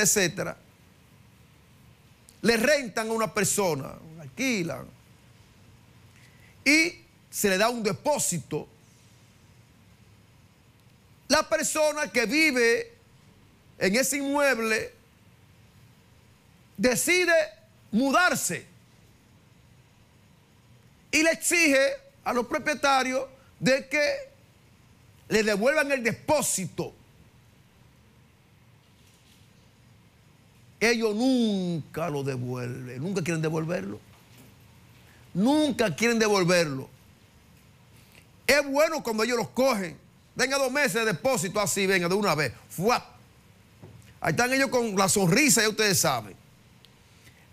etcétera, le rentan a una persona, alquilan, y se le da un depósito. La persona que vive en ese inmueble decide mudarse y le exige a los propietarios de que le devuelvan el depósito. Ellos nunca lo devuelven, nunca quieren devolverlo. Nunca quieren devolverlo. Es bueno cuando ellos los cogen. Venga dos meses de depósito así, venga de una vez. ¡Fuap! Ahí están ellos con la sonrisa, ya ustedes saben.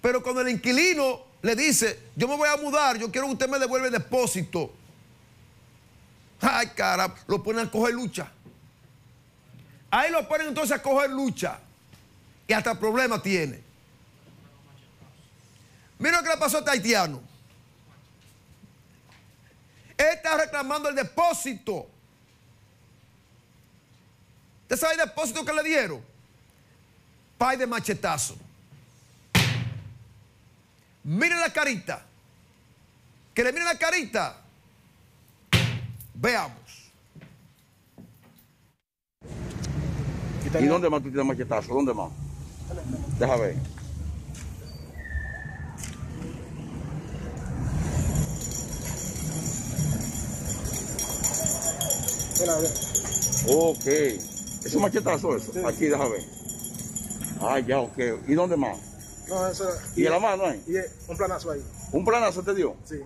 Pero cuando el inquilino le dice, yo me voy a mudar, yo quiero que usted me devuelva el depósito. Ay, cara, lo ponen a coger lucha. Ahí lo ponen entonces a coger lucha. Y hasta problema tiene. Mira lo que le pasó a este. Él está reclamando el depósito. ¿Usted sabe el depósito que le dieron? Pay de machetazo. Miren la carita. Que le miren la carita. Veamos. ¿Y dónde más tú tienes machetazo? ¿Dónde más? Deja ver. Ok. ¿Es un machetazo eso? Aquí, deja ver. Ah, ya, ok. ¿Y dónde más? No, eso ¿Y en la mano ahí? Y un planazo ahí. ¿Un planazo te dio? Sí.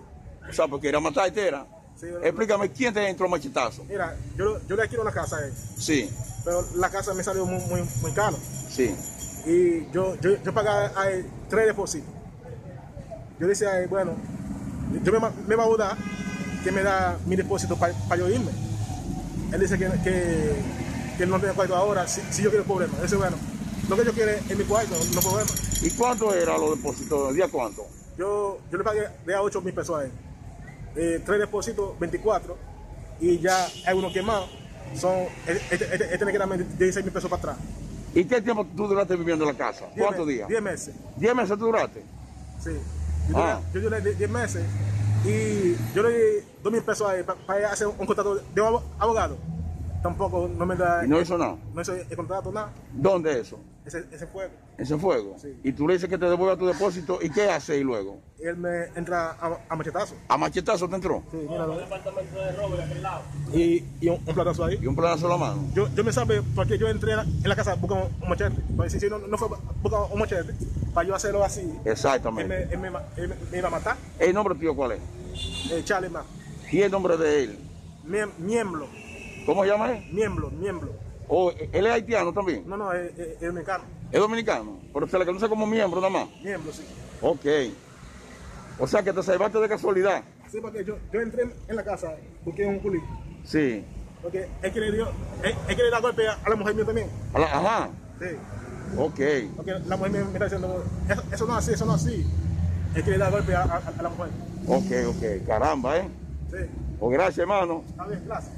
O sea, porque era matar entera. Sí, Explícame, ¿quién te entró machetazo? Mira, yo, yo le alquilo una casa a él, Sí, pero la casa me salió muy, muy, muy caro. sí. Y yo, yo, yo pagaba a él tres depósitos. Yo decía a él, bueno, yo me, me va a mudar, que me da mi depósito para yo irme. Él dice que, que, que él no tiene cuarto ahora, si, si yo quiero problema. Yo dice, bueno, lo que yo quiero es mi cuarto, no problema. ¿Y cuánto era los depósitos? ¿Día cuánto? Yo, yo le pagué de a 8 mil pesos a él. Eh, tres depósitos, 24. Y ya hay uno quemado. Son, él, él- él- él tiene que darme 16 mil pesos para atrás. ¿Y qué tiempo tú duraste viviendo en la casa? Diez ¿Cuántos días? 10 meses. ¿Diez meses tú duraste? Sí. Yo, Ah. duré, yo duré 10 meses. Y yo le di 2 mil pesos a él para, hacer un contrato de abogado. Tampoco no me da. ¿Y no hizo nada? No hizo el contrato, nada. ¿Dónde eso? Ese, ese fuego. Ese fuego. Sí. Y tú le dices que te devuelva tu depósito. ¿Y qué hace ahí luego? Él me entra a, a machetazo. ¿A machetazo te entró? Sí, míralo. Y, y un, un platazo ahí. ¿Y un planazo en la mano? Yo, yo me sabe porque yo entré en la, en la casa buscando un machete. Pues si, si no, no fue buscando un machete, para yo hacerlo así, él me, Exactamente. él me, él me- me iba a matar. ¿El nombre tuyo cuál es? Eh, Charlie más. ¿Y el nombre de él? Miem- miembro, ¿Cómo se llama él? miembro, miembro. ¿O él es haitiano también? No, no, es, es, es mexicano. ¿Es dominicano? Pero se le conoce como miembro nada más. Miembro, sí. Ok. O sea que te salvaste de casualidad. Sí, porque yo, yo entré en la casa, busqué un culí. Sí. Porque es que le dio, es, es que le da golpe a, la mujer mía también. A la- ajá. Sí. Ok. Porque la mujer me, me está diciendo, eso, eso no es así, eso no es así. Es que le da golpe a, a- a la mujer. Ok, ok. Caramba, ¿eh? Sí. Pues gracias, hermano. Está bien, gracias.